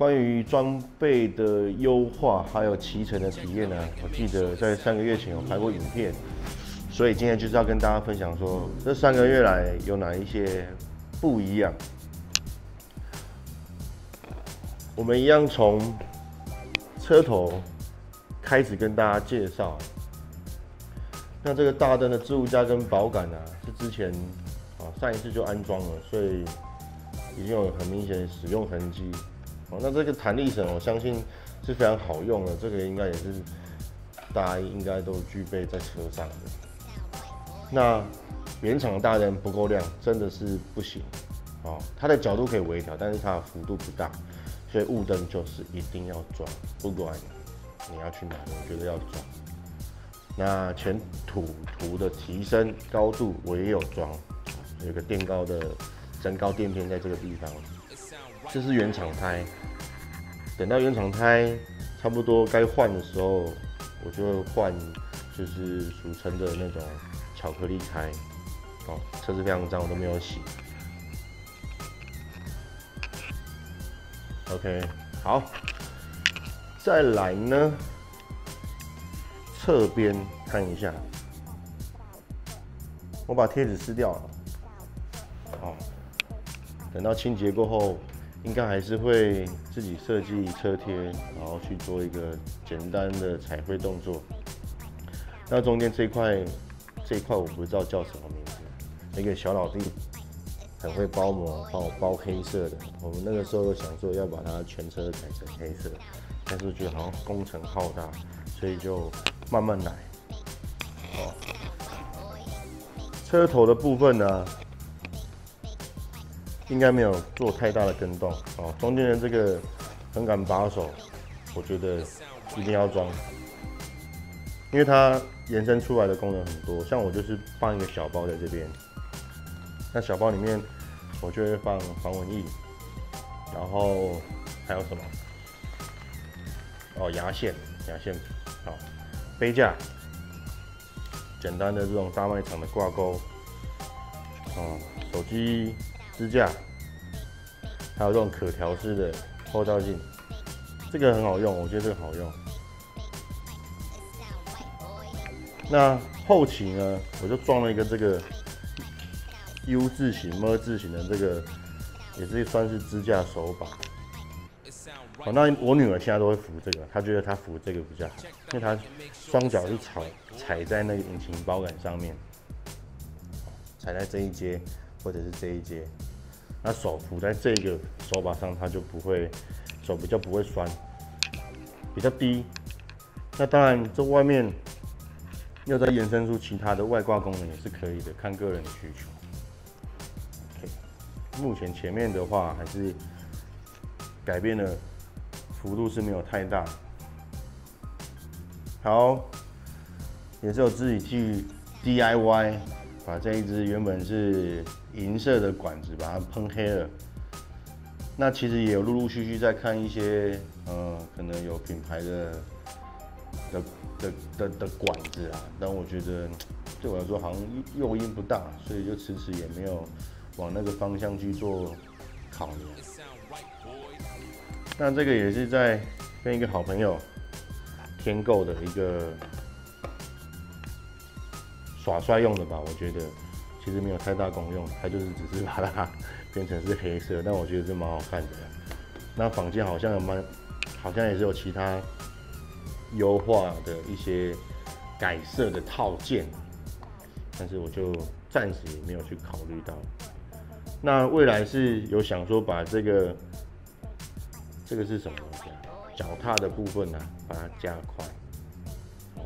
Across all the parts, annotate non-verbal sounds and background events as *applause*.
关于装备的优化，还有骑乘的体验呢，我记得在三个月前有拍过影片，所以今天就是要跟大家分享说，这三个月来有哪一些不一样。我们一样从车头开始跟大家介绍。那这个大灯的置物架跟保杆呢，是之前啊上一次就安装了，所以已经有很明显的使用痕迹。哦，那这个弹力绳，我相信是非常好用的，这个应该也是大家应该都具备在车上的。那原厂大灯不够亮，真的是不行哦。它的角度可以微调，但是它的幅度不大，所以雾灯就是一定要装，不管你要去哪，我觉得要装。那前土图的提升高度我也有装，有个垫高的增高垫片在这个地方。这是原厂胎，等到原厂胎差不多该换的时候，我就会换，就是俗称的那种巧克力胎。哦，车子非常脏，我都没有洗。OK，好，再来呢，侧边看一下，我把贴纸撕掉了。好，等到清洁过后。应该还是会自己设计车贴，然后去做一个简单的彩绘动作。那中间这一块，这一块我不知道叫什么名字。那个小老弟很会包膜，帮我包黑色的。我们那个时候想说要把它全车改成黑色，但是觉得好像工程浩大，所以就慢慢来。哦，车头的部分呢？应该没有做太大的跟动哦。中间的这个横杆把手，我觉得一定要装，因为它延伸出来的功能很多。像我就是放一个小包在这边，那小包里面我就会放防蚊液，然后还有什么？哦，牙线，牙线，好，杯架，简单的这种大卖场的挂钩，哦，手机。支架，还有这种可调式的后照镜，这个很好用，我觉得这个好用。那后期呢，我就装了一个这个 U 字形、M 字形的这个，也是算是支架手把。好，那我女儿现在都会扶这个，她觉得她扶这个比较好，因为她双脚是踩踩在那个引擎包杆上面，踩在这一阶或者是这一阶。那手扶在这个手把上，它就不会手比较不会酸，比较低。那当然，这外面要再延伸出其他的外挂功能也是可以的，看个人的需求。目前前面的话还是改变的幅度是没有太大。好，也是有自己去 DIY。把这一支原本是银色的管子，把它喷黑了。那其实也有陆陆续续在看一些，呃，可能有品牌的的的的的管子啊。但我觉得对我来说好像诱因不大，所以就迟迟也没有往那个方向去做考量。那这个也是在跟一个好朋友添购的一个。耍帅用的吧，我觉得其实没有太大功用，它就是只是把它 *laughs* 变成是黑色，但我觉得是蛮好看的。那坊间好像有蛮，好像也是有其他优化的一些改色的套件，但是我就暂时也没有去考虑到。那未来是有想说把这个这个是什么东西啊？脚踏的部分呢，把它加快。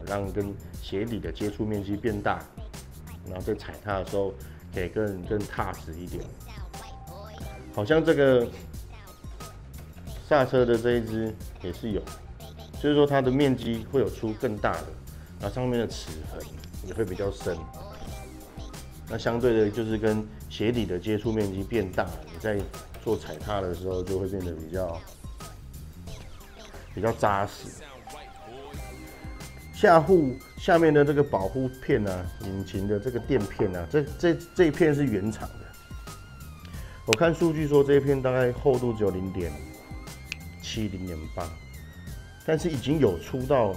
让跟鞋底的接触面积变大，然后在踩踏的时候可以更更踏实一点。好像这个刹车的这一只也是有，就是说它的面积会有出更大的，然后上面的齿痕也会比较深。那相对的，就是跟鞋底的接触面积变大，你在做踩踏的时候就会变得比较比较扎实。下护下面的这个保护片啊，引擎的这个垫片啊，这这这一片是原厂的。我看数据说这一片大概厚度只有零点七、零点八，但是已经有出到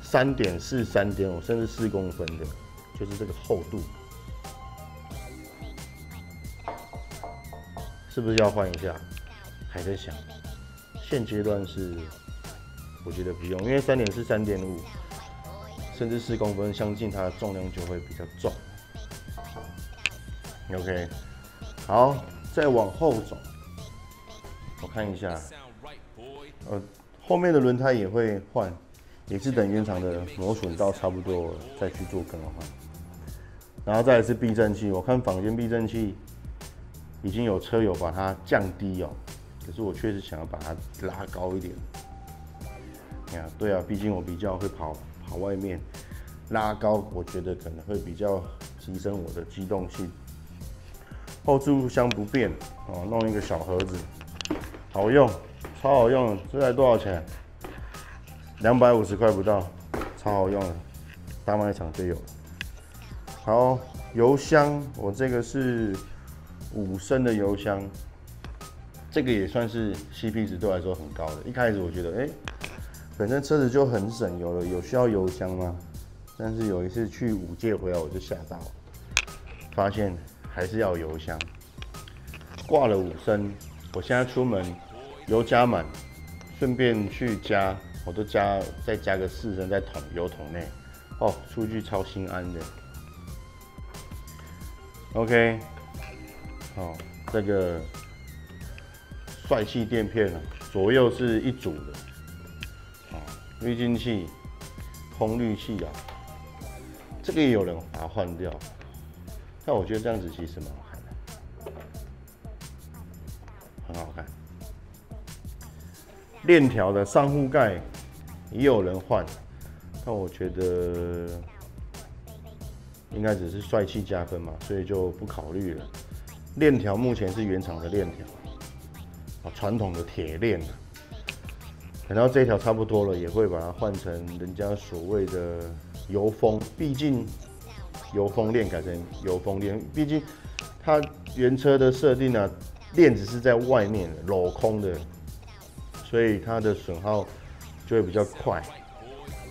三点四、三点五，甚至四公分的，就是这个厚度，是不是要换一下？还在想，现阶段是我觉得不用，因为三点四、三点五，甚至四公分，相信它的重量就会比较重。OK，好，再往后走，我看一下，呃，后面的轮胎也会换，也是等原厂的磨损到差不多再去做更换。然后再来是避震器，我看房间避震器已经有车友把它降低哦，可是我确实想要把它拉高一点。呀，对啊，毕竟我比较会跑跑外面，拉高我觉得可能会比较提升我的机动性。后置物箱不变哦，弄一个小盒子，好用，超好用。这台多少钱？两百五十块不到，超好用的，大卖场就有。好，油箱，我这个是五升的油箱，这个也算是 CP 值对来说很高的。一开始我觉得，哎，本身车子就很省油了，有需要油箱吗？但是有一次去五界回来，我就吓到，发现。还是要油箱，挂了五升，我现在出门油加满，顺便去加，我都加再加个四升在桶油桶内，哦，出去超心安的。OK，好，这个帅气垫片啊，左右是一组的，滤清器、空滤器啊，这个也有人把它换掉。但我觉得这样子其实蛮好看的，很好看。链条的上护盖也有人换，但我觉得应该只是帅气加分嘛，所以就不考虑了。链条目前是原厂的链条，啊，传统的铁链。等到这条差不多了，也会把它换成人家所谓的油封，毕竟。油封链改成油封链，毕竟它原车的设定呢，链子是在外面镂空的，所以它的损耗就会比较快。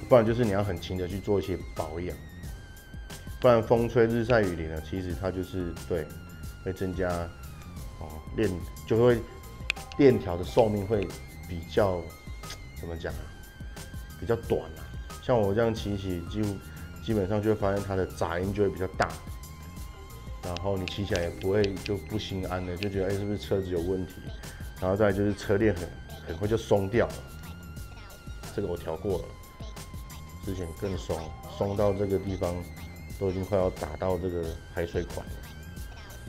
不然就是你要很勤的去做一些保养，不然风吹日晒雨淋呢，其实它就是对会增加哦链就会链条的寿命会比较怎么讲啊，比较短啊。像我这样骑骑几乎。基本上就会发现它的杂音就会比较大，然后你骑起来也不会就不心安的，就觉得哎是不是车子有问题？然后再就是车链很很快就松掉了，这个我调过了，之前更松，松到这个地方都已经快要打到这个排水管了。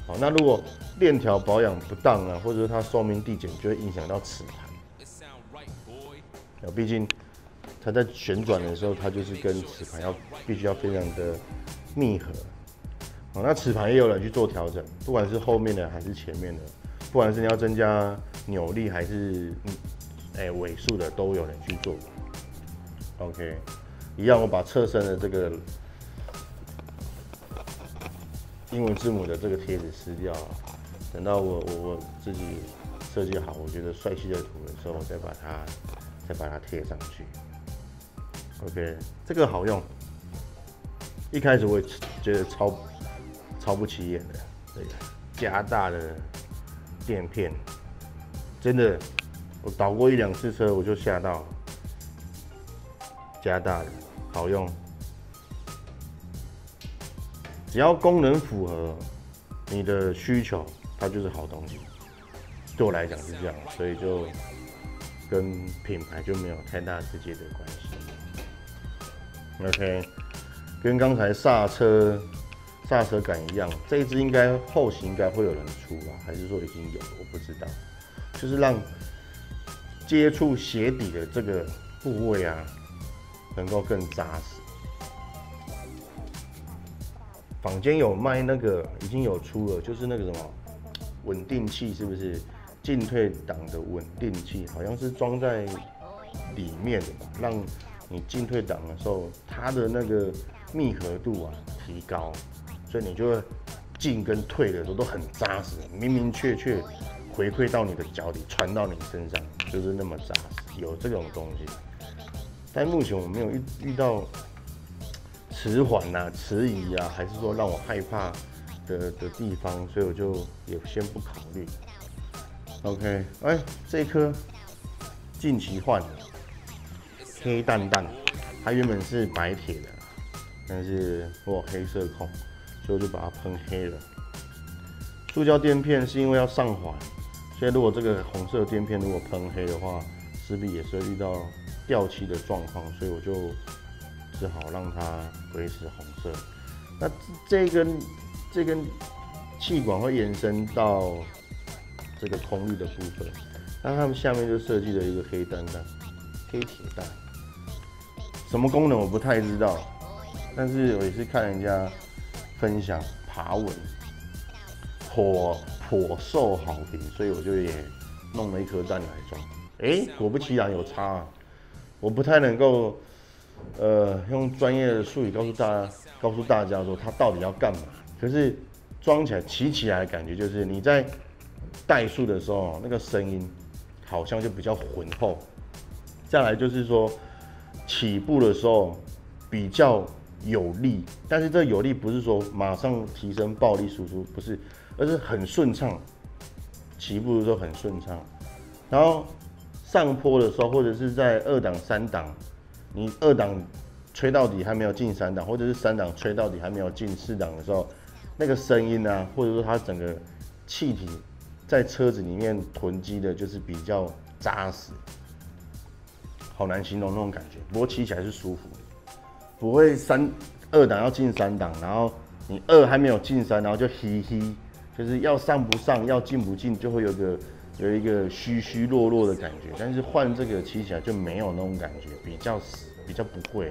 好，那如果链条保养不当啊，或者是它寿命递减，就会影响到齿盘。毕竟。它在旋转的时候，它就是跟齿盘要必须要非常的密合。哦，那齿盘也有人去做调整，不管是后面的还是前面的，不管是你要增加扭力还是嗯，哎尾数的，都有人去做。OK，一样，我把侧身的这个英文字母的这个贴纸撕掉，等到我我我自己设计好，我觉得帅气的图的时候，我再把它再把它贴上去。OK，这个好用。一开始我也觉得超超不起眼的，这个加大的垫片，真的，我倒过一两次车我就吓到。加大的好用，只要功能符合你的需求，它就是好东西。对我来讲是这样，所以就跟品牌就没有太大直接的关系。OK，跟刚才刹车刹车感一样，这一支应该后期应该会有人出吧？还是说已经有？我不知道。就是让接触鞋底的这个部位啊，能够更扎实。坊间有卖那个，已经有出了，就是那个什么稳定器，是不是？进退档的稳定器，好像是装在里面的吧，让。你进退档的时候，它的那个密合度啊提高，所以你就会进跟退的时候都很扎实，明明确确回馈到你的脚底，传到你身上，就是那么扎实，有这种东西。但目前我没有遇遇到迟缓啊、迟疑啊，还是说让我害怕的的地方，所以我就也先不考虑。OK，哎，这一颗近期换的黑蛋蛋，它原本是白铁的，但是我黑色控，所以我就把它喷黑了。塑胶垫片是因为要上环，所以如果这个红色垫片如果喷黑的话，势必也是会遇到掉漆的状况，所以我就只好让它维持红色。那这根这根气管会延伸到这个空滤的部分，那他们下面就设计了一个黑蛋蛋、黑铁蛋，什么功能我不太知道，但是我也是看人家分享爬文，颇颇受好评，所以我就也弄了一颗蛋来装。哎，果不其然有差啊！我不太能够，呃，用专业的术语告诉大家，告诉大家说它到底要干嘛。可是装起来、骑起来的感觉就是你在怠速的时候，那个声音好像就比较浑厚。再来就是说，起步的时候比较有力，但是这有力不是说马上提升暴力输出，不是，而是很顺畅。起步的时候很顺畅，然后上坡的时候，或者是在二档、三档，你二档吹到底还没有进三档，或者是三档吹到底还没有进四档的时候，那个声音呢，或者说它整个气体在车子里面囤积的，就是比较扎实，好难形容那种感觉。不过骑起来是舒服，不会三二档要进三档，然后你二还没有进三，然后就嘿嘿，就是要上不上，要进不进，就会有个有一个虚虚弱弱的感觉。但是换这个骑起来就没有那种感觉，比较死，比较不会，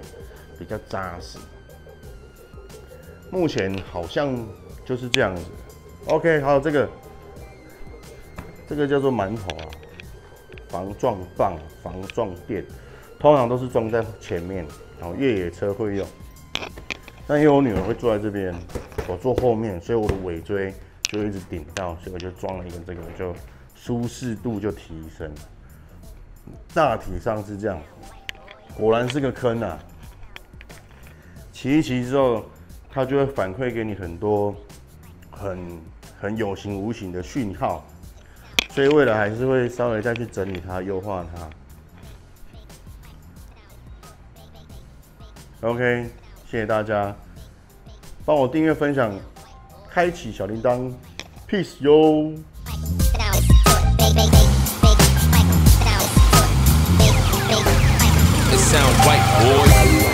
比较扎实。目前好像就是这样子。OK，好，这个这个叫做馒头啊，防撞棒、防撞垫，通常都是装在前面，然后越野车会用。但因为我女儿会坐在这边，我坐后面，所以我的尾椎就一直顶到，所以我就装了一个这个，就舒适度就提升。大体上是这样，果然是个坑啊！骑一骑之后，它就会反馈给你很多很很有形无形的讯号，所以未来还是会稍微再去整理它、优化它。OK，谢谢大家，帮我订阅、分享、开启小铃铛，Peace 哟！It sound white, boy.